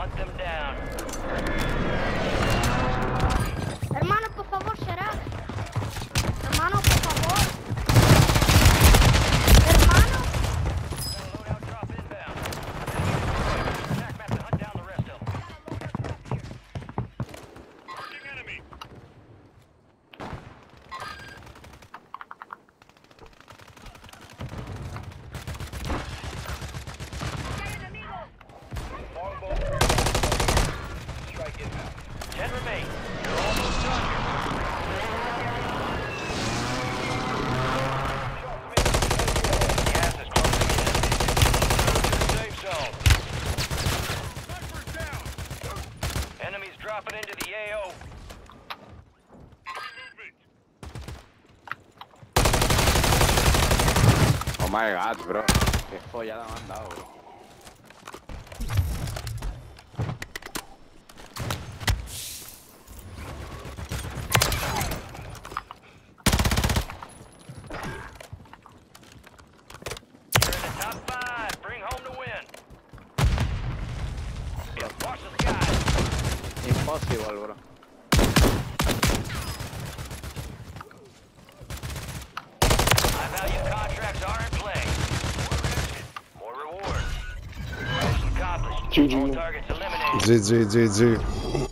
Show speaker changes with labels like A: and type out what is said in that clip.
A: Hunt them down. Ten remain. You're almost done. dropping.
B: Oh my god, bro. Qué follada me han dado, bro.
A: Skies.
B: Impossible, bro.
A: High value contracts are in play. More rewards. Mission accomplished.
C: GG.
A: All targets eliminated.
D: GG, GG.